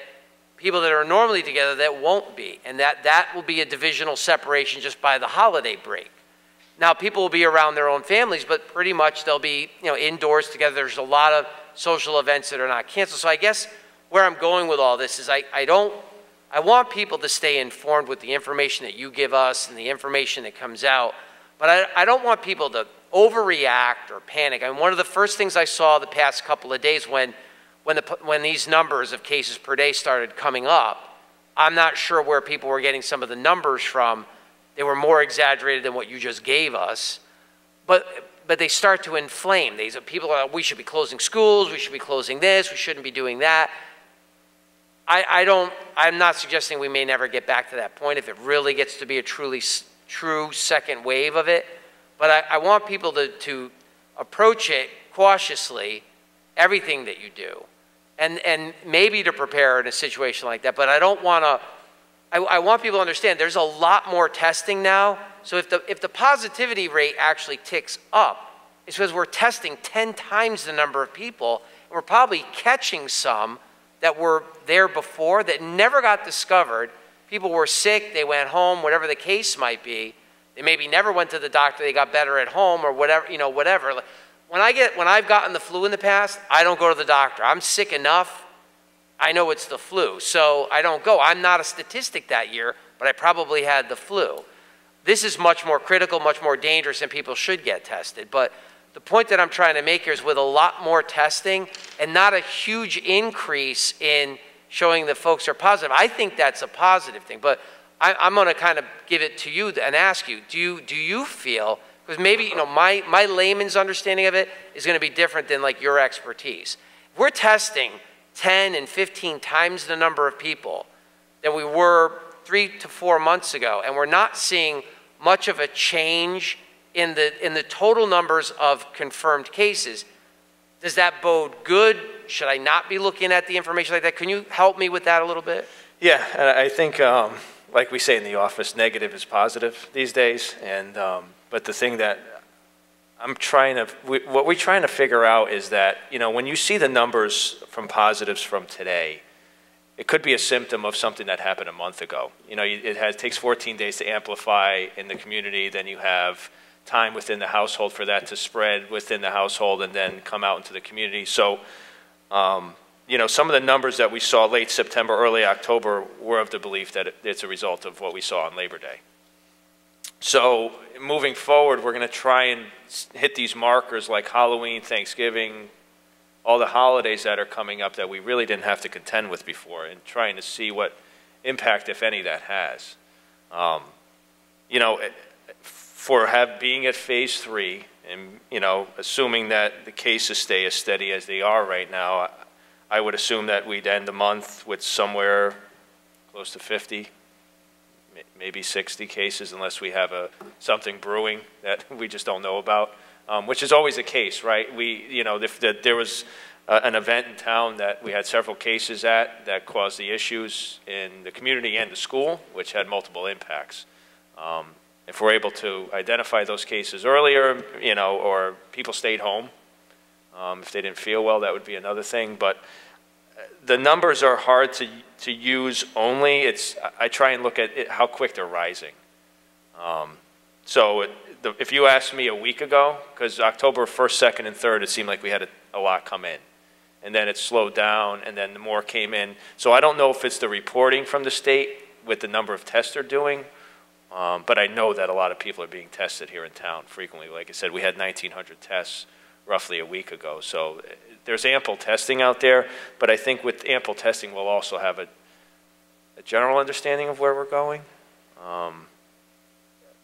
Speaker 11: people that are normally together that won't be. And that, that will be a divisional separation just by the holiday break. Now, people will be around their own families, but pretty much they'll be you know, indoors together. There's a lot of social events that are not canceled. So I guess where I'm going with all this is I, I don't, I want people to stay informed with the information that you give us and the information that comes out. But I, I don't want people to overreact or panic. I mean, one of the first things I saw the past couple of days when, when, the, when these numbers of cases per day started coming up, I'm not sure where people were getting some of the numbers from. They were more exaggerated than what you just gave us. But, but they start to inflame. These people are, we should be closing schools, we should be closing this, we shouldn't be doing that. I, I don't, I'm not suggesting we may never get back to that point if it really gets to be a truly true second wave of it. But I, I want people to, to approach it cautiously, everything that you do, and, and maybe to prepare in a situation like that. But I don't want to, I, I want people to understand there's a lot more testing now. So if the, if the positivity rate actually ticks up, it's because we're testing 10 times the number of people, and we're probably catching some that were there before that never got discovered. People were sick, they went home, whatever the case might be. They maybe never went to the doctor, they got better at home or whatever, you know, whatever. When I get when I've gotten the flu in the past, I don't go to the doctor. I'm sick enough. I know it's the flu, so I don't go. I'm not a statistic that year, but I probably had the flu. This is much more critical, much more dangerous, and people should get tested. But the point that I'm trying to make here is with a lot more testing and not a huge increase in showing that folks are positive. I think that's a positive thing. But I, am going to kind of give it to you and ask you, do you, do you feel, because maybe, you know, my, my layman's understanding of it is going to be different than like your expertise. We're testing 10 and 15 times the number of people that we were three to four months ago, and we're not seeing much of a change in the, in the total numbers of confirmed cases, does that bode good? Should I not be looking at the information like that? Can you help me with that a little bit?
Speaker 9: Yeah, I think, um, like we say in the office, negative is positive these days. And um, but the thing that I'm trying to, we, what we're trying to figure out is that you know when you see the numbers from positives from today, it could be a symptom of something that happened a month ago. You know, it, has, takes 14 days to amplify in the community. Then you have time within the household for that to spread within the household and then come out into the community. So, um, you know, some of the numbers that we saw late September, early October were of the belief that it's a result of what we saw on Labor Day. So, moving forward, we're going to try and hit these markers like Halloween, Thanksgiving, all the holidays that are coming up that we really didn't have to contend with before, and trying to see what impact, if any, that has. Um, you know, for have, being at phase three, and, you know, assuming that the cases stay as steady as they are right now, I would assume that we'd end the month with somewhere close to 50, maybe 60 cases, unless we have a, something brewing that we just don't know about, um, which is always the case, right? We, you know, if the- there was uh, an event in town that we had several cases at that caused the issues in the community and the school, which had multiple impacts. Um, If we're able to identify those cases earlier, you know, or people stayed home, um, if they didn't feel well, that would be another thing. But uh, the numbers are hard to, to use only. It's, I try and look at it, how quick they're rising. Um, So it- the- if you asked me a week ago, because October 1st, 2nd, and 3rd, it seemed like we had a, a lot come in. And then it slowed down, and then more came in. So I don't know if it's the reporting from the state with the number of tests they're doing, um, but I know that a lot of people are being tested here in town frequently. Like I said, we had 1,900 tests roughly a week ago. So there's ample testing out there, but I think with ample testing, we'll also have a, a general understanding of where we're going. Um,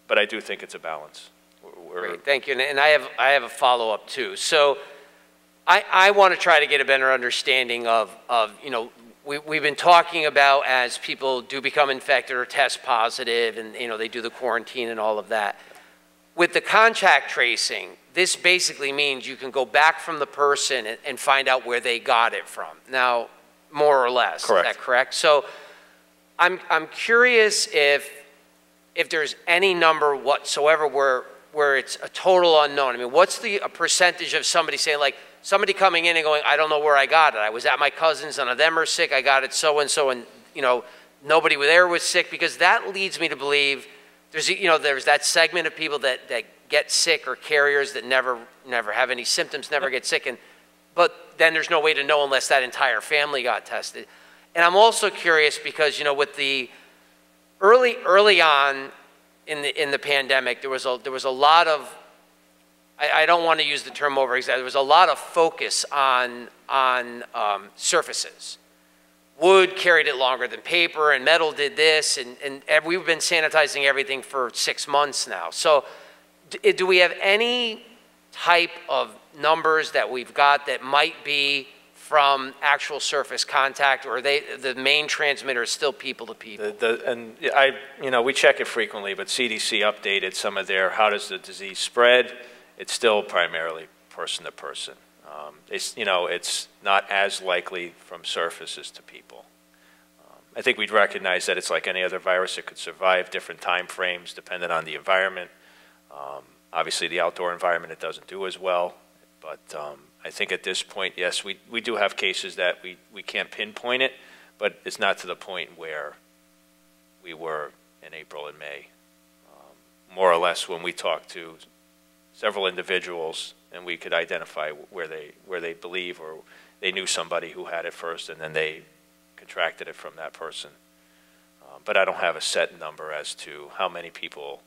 Speaker 9: but I do think it's a balance. We're-
Speaker 11: Great, thank you. And- And I have, I have a follow-up too. So I, I want to try to get a better understanding of, of, you know, we, we've been talking about as people do become infected or test positive and, you know, they do the quarantine and all of that. With the contact tracing, this basically means you can go back from the person and, and find out where they got it from. Now, more or less. Is
Speaker 9: Correct.
Speaker 11: that correct? So I'm, I'm curious if, if there's any number whatsoever where, where it's a total unknown. I mean, what's the a percentage of somebody saying, like, somebody coming in and going, I don't know where I got it. I was at my cousin's, none of them are sick. I got it so-and-so, and, you know, nobody there was sick, because that leads me to believe there's, you know, there's that segment of people that, that get sick or carriers that never, never have any symptoms, never get sick, and, but then there's no way to know unless that entire family got tested. And I'm also curious because, you know, with the early, early on in the, in the pandemic, there was a, there was a lot of, I, I don't want to use the term over there was a lot of focus on, on um, surfaces. Wood carried it longer than paper, and metal did this, and, and ev- we've been sanitizing everything for six months now. So, do we have any type of numbers that we've got that might be from actual surface contact, or they the main transmitter is still people to people?
Speaker 9: The, the, and I, you know, we check it frequently, but CDC updated some of their, how does the disease spread? It's still primarily person to person. Um, it's, you know, it's not as likely from surfaces to people. Um, I think we'd recognize that it's like any other virus. It could survive different time frames depending on the environment. Um, obviously, the outdoor environment, it doesn't do as well. But um, I think at this point, yes, we, we do have cases that we, we can't pinpoint it, but it's not to the point where we were in April and May. Um, more or less, when we talked to several individuals, and we could identify where they where they believe or they knew somebody who had it first, and then they contracted it from that person. Um, but I don't have a set number as to how many people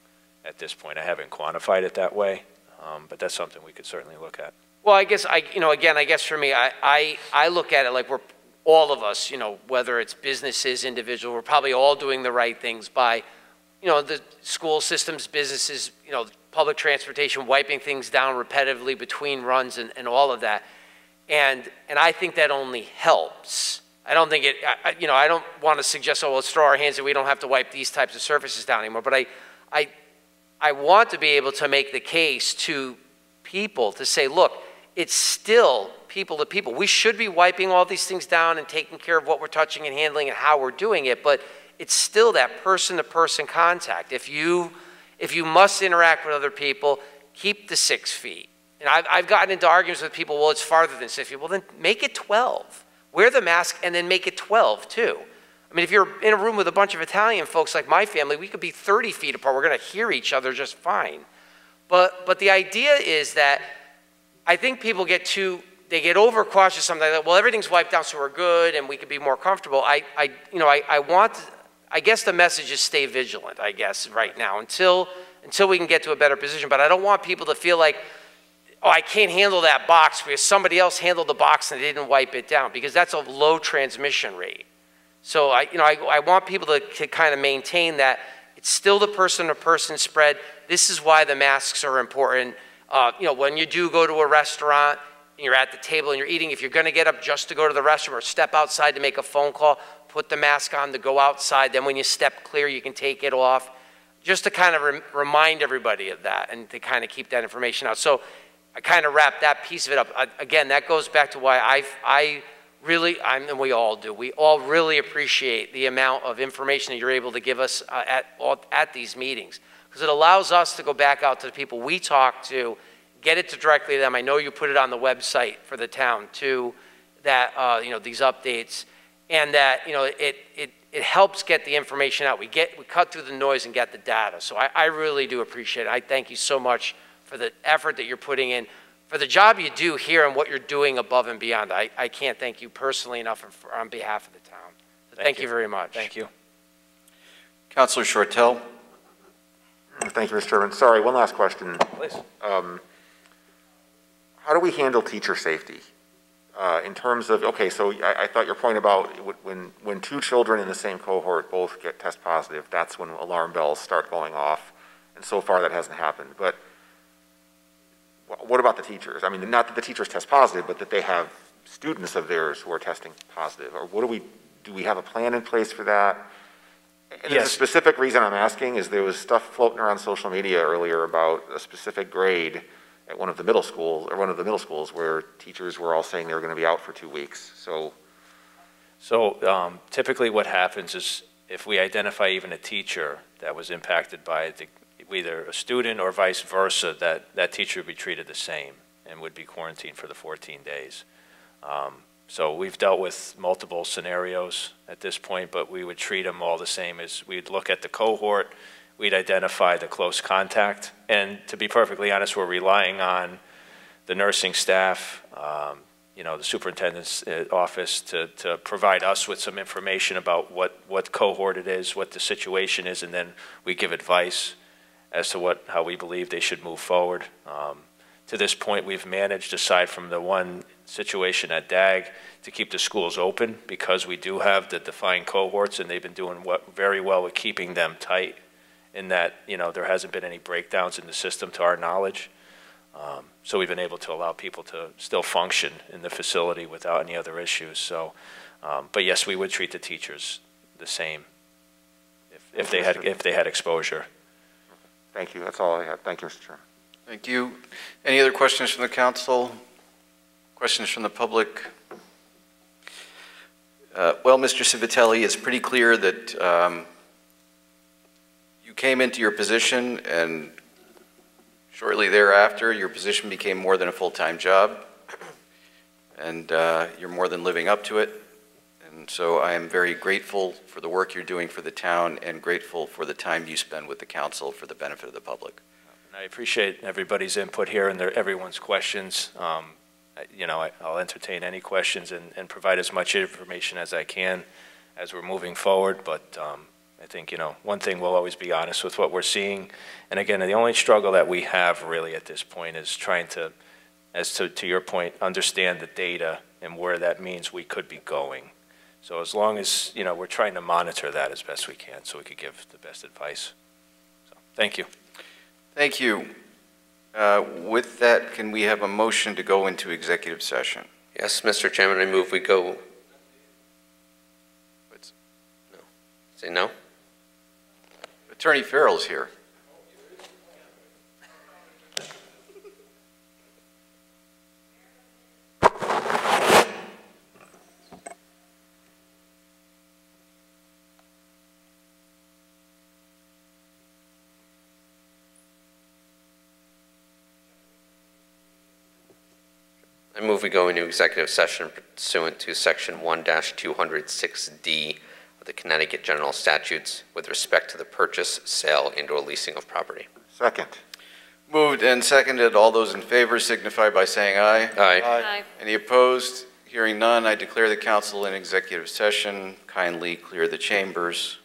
Speaker 9: at this point. I haven't quantified it that way, um, but that's something we could certainly look at.
Speaker 11: Well, I guess I, you know, again, I guess for me, I, I, I look at it like we're all of us, you know, whether it's businesses, individual, we're probably all doing the right things by, you know, the school systems, businesses, you know, public transportation, wiping things down repetitively between runs and, and all of that. And, and I think that only helps. I don't think it, I, you know, I don't want to suggest, oh, let's throw our hands and we don't have to wipe these types of surfaces down anymore. But I, I, I want to be able to make the case to people to say, look, it's still people to people. We should be wiping all these things down and taking care of what we're touching and handling and how we're doing it, but it's still that person to person contact. If you, if you must interact with other people, keep the six feet. And I've, I've gotten into arguments with people, well, it's farther than six feet. Well, then make it 12. Wear the mask and then make it 12 too. I mean, if you're in a room with a bunch of Italian folks like my family, we could be 30 feet apart. We're going to hear each other just fine. But, but the idea is that I think people get too, they get overcautious sometimes. Like, well, everything's wiped down, so we're good, and we could be more comfortable. I, I you know, I, I want, I guess the message is stay vigilant, I guess, right now, until, until we can get to a better position. But I don't want people to feel like, oh, I can't handle that box because somebody else handled the box and they didn't wipe it down, because that's a low transmission rate. So I, you know, I, I want people to, to kind of maintain that It's still the person-to-person spread. This is why the masks are important. Uh, you know, when you do go to a restaurant, and you're at the table and you're eating, if you're going to get up just to go to the restroom or step outside to make a phone call, put the mask on to go outside. Then when you step clear, you can take it off. Just to kind of rem- remind everybody of that and to kind of keep that information out. So I kind of wrap that piece of it up. I, again, that goes back to why I've, I really, I'm, and we all do, we all really appreciate the amount of information that you're able to give us uh, at, all- at these meetings. Because it allows us to go back out to the people we talk to, get it to directly to them. I know you put it on the website for the town too, that, uh, you know, these updates. And that, you know, it, it, it helps get the information out. We get, we cut through the noise and get the data. So I, I really do appreciate it. I thank you so much for the effort that you're putting in, for the job you do here and what you're doing above and beyond. I, I can't thank you personally enough and for, on behalf of the town. So
Speaker 9: Thank
Speaker 11: thank
Speaker 9: you.
Speaker 11: you very much.
Speaker 9: Thank you.
Speaker 1: Counselor Shortell?
Speaker 8: Thank you, Mr. Chairman. Sorry, one last question.
Speaker 9: Please.
Speaker 8: Um, How do we handle teacher safety? Uh, In terms of, okay, so I, I thought your point about when, when two children in the same cohort both get test positive, that's when alarm bells start going off. And so far, that hasn't happened. But what about the teachers? I mean, not that the teachers test positive, but that they have students of theirs who are testing positive? Or what do we, do we have a plan in place for that? And there's a specific reason I'm asking is there was stuff floating around social media earlier about a specific grade at one of the middle schools, or one of the middle schools where teachers were all saying they were going to be out for two weeks. So,
Speaker 9: So um, typically what happens is if we identify even a teacher that was impacted by the, either a student or vice versa, that, that teacher would be treated the same and would be quarantined for the 14 days. Um, So we've dealt with multiple scenarios at this point, but we would treat them all the same as, we'd look at the cohort, we'd identify the close contact, and to be perfectly honest, we're relying on the nursing staff, um, you know, the superintendent's uh, office to, to provide us with some information about what, what cohort it is, what the situation is, and then we give advice as to what, how we believe they should move forward. Um, To this point, we've managed, aside from the one situation at DAG, to keep the schools open because we do have the defined cohorts, and they've been doing what, very well with keeping them tight in that, you know, there hasn't been any breakdowns in the system to our knowledge. Um, So we've been able to allow people to still function in the facility without any other issues, so, um, but yes, we would treat the teachers the same if, if they had, if they had exposure.
Speaker 8: thank you, that's all I have. Thank you, Mr. Chairman.
Speaker 1: Thank you. Any other questions from the council? Questions from the public? Uh, Well, Mr. Civitelli, it's pretty clear that um, you came into your position, and shortly thereafter, your position became more than a full-time job, and uh, you're more than living up to it. And so I am very grateful for the work you're doing for the town and grateful for the time you spend with the council for the benefit of the public.
Speaker 9: And I appreciate everybody's input here and their, everyone's questions. Um, You know, I- I'll entertain any questions and, and provide as much information as I can as we're moving forward, but um, I think, you know, one thing, we'll always be honest with what we're seeing. And again, the only struggle that we have really at this point is trying to, as to, to your point, understand the data and where that means we could be going. So as long as, you know, we're trying to monitor that as best we can, so we could give the best advice. So, thank you.
Speaker 1: Thank you. Uh, With that, can we have a motion to go into executive session?
Speaker 3: Yes, Mr. Chairman, I move we go. No. Say no?
Speaker 1: Attorney Farrell's here.
Speaker 3: I move we go into executive session pursuant to Section 1-206D of the Connecticut General Statutes with respect to the purchase, sale, and/or leasing of property.
Speaker 8: Second.
Speaker 1: Moved and seconded. All those in favor signify by saying aye.
Speaker 3: Aye.
Speaker 10: Aye.
Speaker 1: Any opposed? Hearing none, I declare the council in executive session. Kindly clear the chambers.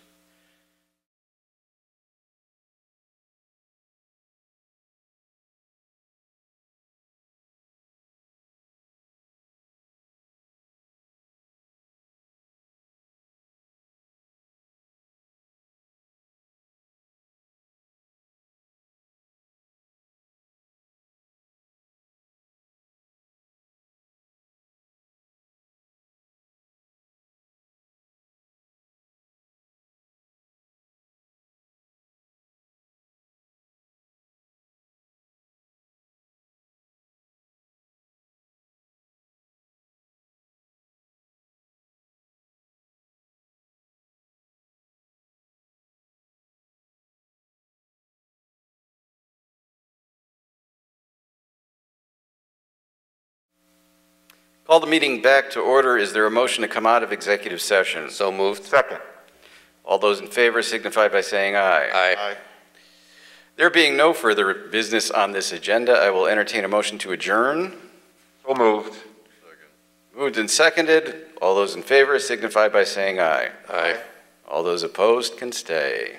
Speaker 1: Call the meeting back to order. Is there a motion to come out of executive session?
Speaker 3: So moved.
Speaker 8: Second.
Speaker 1: All those in favor signify by saying aye.
Speaker 3: Aye.
Speaker 1: There being no further business on this agenda, I will entertain a motion to adjourn.
Speaker 8: So moved. Second.
Speaker 1: Moved and seconded. All those in favor signify by saying aye.
Speaker 3: Aye.
Speaker 1: All those opposed can stay.